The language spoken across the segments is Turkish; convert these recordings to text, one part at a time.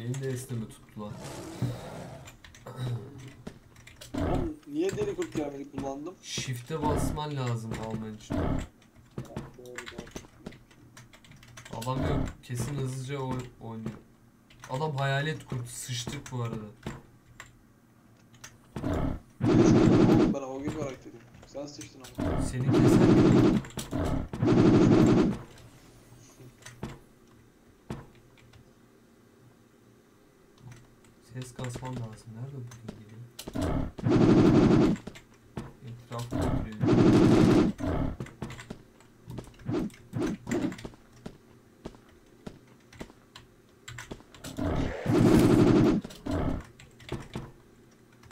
Benim de esneme tuttu lan. Oğlum niye deli kurt kerameti kullandım? Shift'e basman lazım alman için. Adam yok. Kesin hızlıca oy- oynuyor. Adam hayalet kurt. Sıçtık bu arada. Oğlum ben o gibi olarak dedim. Sen sıçtın ama. Seni keser mi? Ses kasman lazım. Nerede bu bilgi? Etraf kontrol ediyor.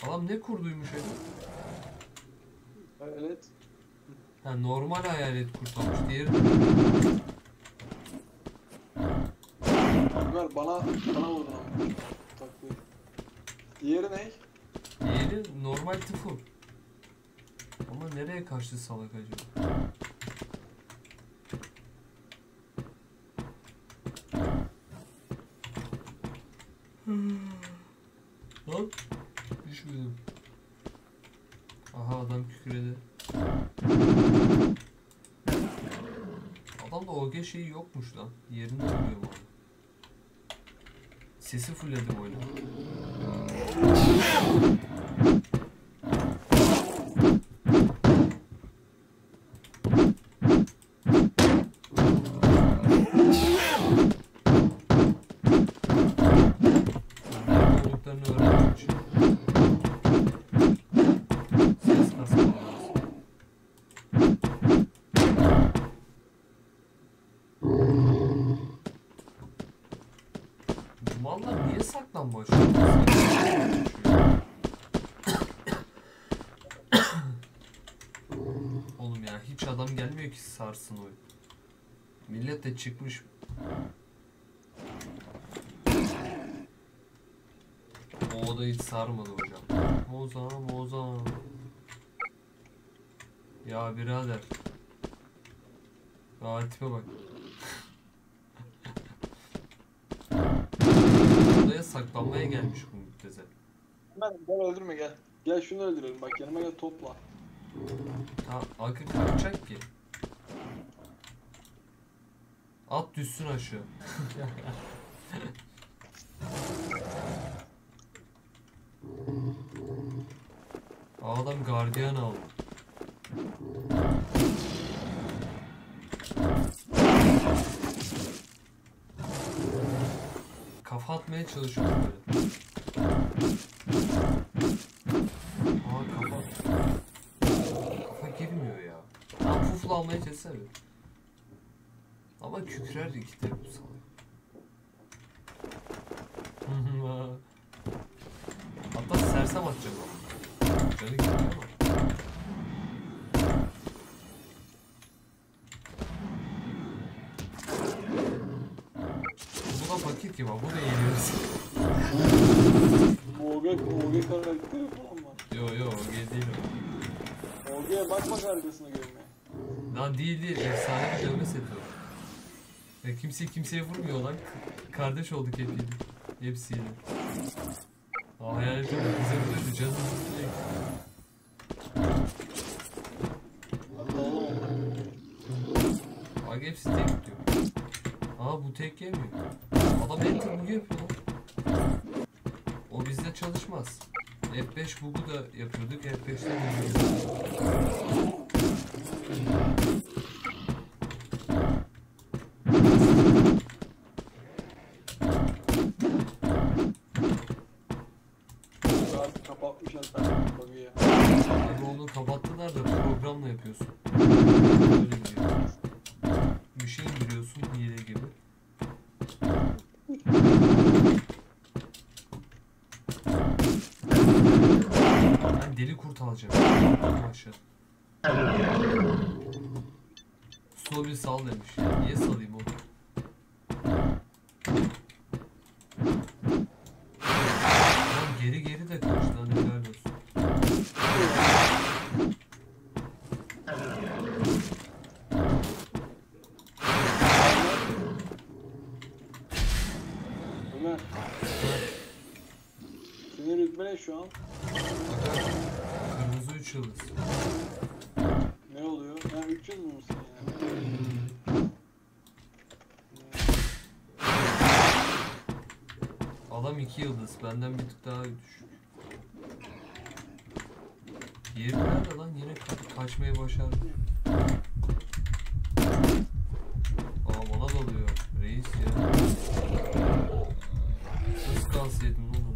Adam ne kurduymuş öyle? Evet. Ha normal hayalet kurtarmış. Diğeri Ver bana bana vurdun ama. Takviye. Diğeri ne? Diğeri normal tıfıl. Ama nereye kaçtı salak acaba? Lan düşmedim. Aha adam kükredi. Adamda OG şeyi yokmuş lan. Yerinde duruyor bu. Sesi fullledim oyunu. Niye saklanmaç? Oğlum ya hiç adam gelmiyor ki sarsın oyun. Millet de çıkmış. O oda hiç sarmadı hocam. Moza moza. Ya birader. Ya tipe bak. Saklanmaya gelmiş bu müptezel. Ben gel öldürme gel. Gel şunu öldürelim bak yanıma gel topla. Ha, akı kalkacak ki. At düşsün aşağı. Adam gardiyan aldı. Kafa atmaya çalışıyor böyle. Aa kafa. Kafa girmiyor ya. Tam pufla almaya çalışsana bir. Ama kükrer de bu salak. Hatta sersem atacağım onu. Canı gidiyor ama. Bu da paket gibi ama bu da yeniyoruz. Moga Moga karakteri falan var. yo yo o değil o. Moga'ya bakma haritasına görmeye. Lan değil değil efsane bir dövme seti o. Ya kimse kimseye vurmuyor lan. Kardeş olduk hepiydi. Hepsiyle. Aa hayalet öyle bize vuruyordu canım. Bak hepsi tek diyor. Aa bu tek yemiyor. Adam enter bug'u yapıyor. O bizde çalışmaz. F5 bug'u da yapıyorduk. F5'te bug'u artık kapatmışlar Moga'yı. Abi onu kapattılar da programla yapıyorsun. Öyle gidiyor. Bir şey indiriyorsun hile gibi. Ben alacağım. Aşağı. Slow bir sal demiş. Niye salayım oğlum? Lan geri geri de kaç lan helal olsun. Ömer. Senin rütbe ne şu an? Aga, kırmızı 3 yıldız. Ne oluyor? Ha 300 mü musun yani? Adam 2 yıldız. Benden bir tık daha düşük. Diğeri nerede lan? Yine ka- kaçmayı başardı. Aa bana dalıyor. Reis ya. Nasıl kalsaydım lan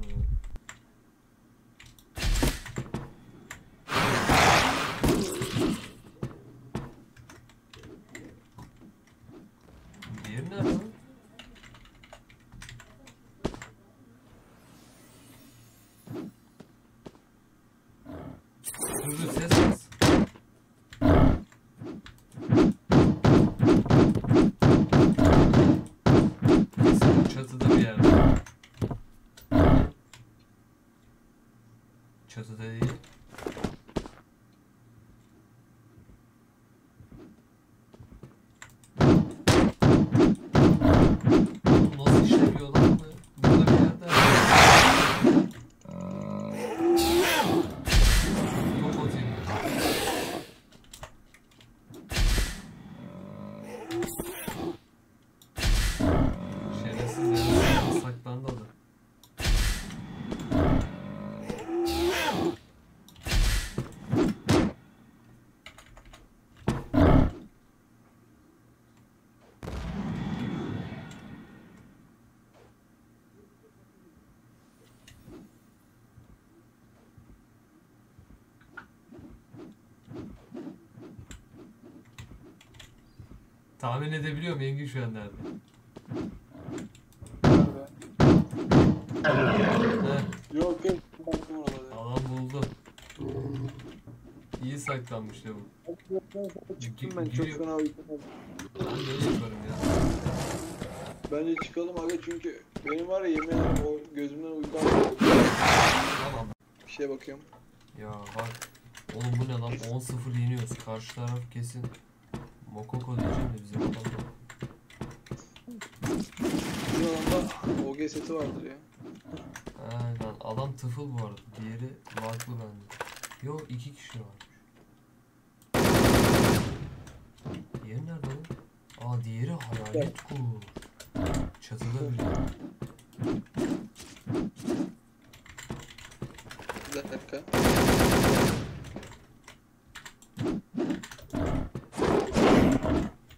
Thanks. Tahmin edebiliyorum Engin şu an nerede? Heh, Yok yok. Baktım buldu. İyi saklanmış ya bu. Çıktım ben çok giriyor. fena uykum. Ben böyle yaparım ya. Bence çıkalım aga çünkü benim var ya yemin ederim o gözümden uyku alıyor. Tamam. Bir şeye bakıyorum. Ya bak. Oğlum bu ne lan? 10-0 yeniyoruz. Karşı taraf kesin. Mokoko diyeceğim de bizim adam da. Bizim adamda OG seti vardır ya. Aynen. Adam tıfıl bu arada. Diğeri vaklı bende. Yo iki kişi varmış. Diğeri nerede lan? Aa diğeri hayalet kur. Çatıda biri. Bir dakika.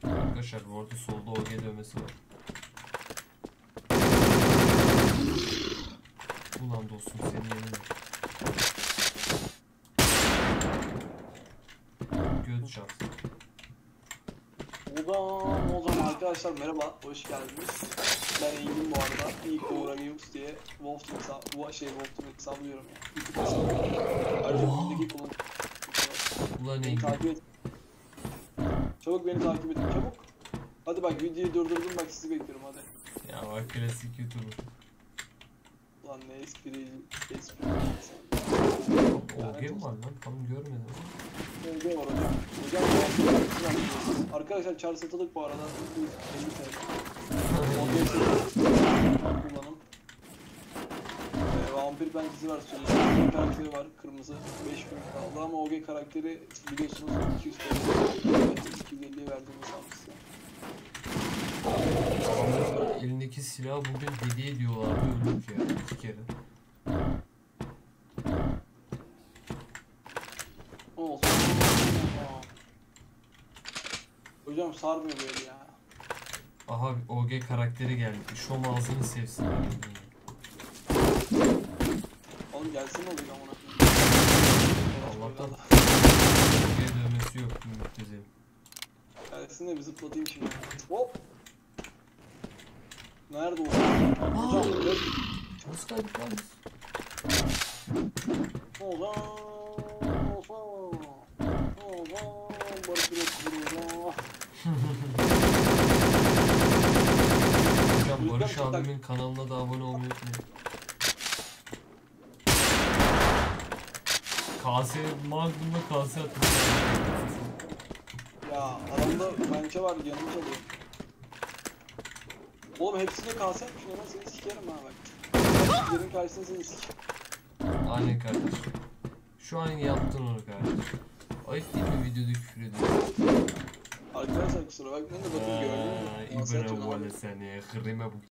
Arkadaşlar bu arada solda OG dövmesi var. Dostum senin yemin Göt çarptı. O zaman, o zaman arkadaşlar merhaba, hoş geldiniz. Ben Engin bu arada. İlk Uğra Games diye Wolf Team hesabı, bu şey Wolf Team hesablıyorum ya. YouTube hesabı. Ayrıca Oha. bundaki kullanıcı. Ulan Engin. takip et. Çabuk beni takip edin, çabuk. Hadi bak videoyu durdurdum bak sizi bekliyorum hadi. Ya bak klasik YouTuber. Lan ne espri, espri. OG mi var lan? Tam görmedim. Oldu var hocam. Hocam. Arkadaşlar çar satılık bu arada. 50 TL. OG kullanım. Ee, vampir pençesi var. OG karakteri var kırmızı. 5 gün kaldı ama OG karakteri biliyorsunuz 200 TL. Evet 250'ye verdiğimi sanmışsın. Elindeki silahı bugün hediye ediyorlardı öldük ya iki kere. Olsun. Aa. Hocam sarmıyor böyle ya. Aha OG karakteri geldi. Şom ağzını sevsin. Oğlum gelsin oluyor amına. Allah'tan OG dövmesi yok. Gelsin de bir zıplatayım şimdi. Hop. Nerede o? Aa! Hocam ne? Nasıl kaydık lan biz? Ozan. Ozan. Ozan. Barış Bey Ozan. Hocam Barış abimin kanalına da abone olmayı unutmayın. Kase, Magnum'da kase atmış. Ya adamda pençe var yanını çalıyor. Oğlum hepsine kase yapmış lan seni sikerim ha bak. Bilge'nin karşısında seni sik. Aynen kardeş. Şu an yaptın onu kardeş. Ayıp değil mi videoda küfür ediyorsun? Arkadaşlar kusura bakmayın da bakın İbne atıyorsun abi? vale seni. Kırrime bu